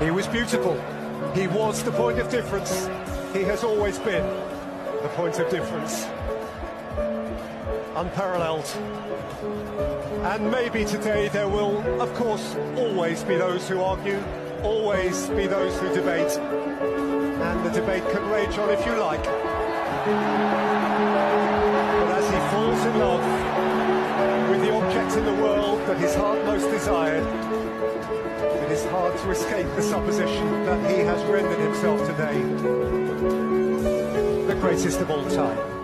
He was beautiful. He was the point of difference. He has always been the point of difference. Unparalleled. And maybe today there will, of course, always be those who argue, always be those who debate. And the debate can rage on if you like. But as he falls in love with the object in the world that his heart most desired, to escape the supposition that he has rendered himself today the greatest of all time.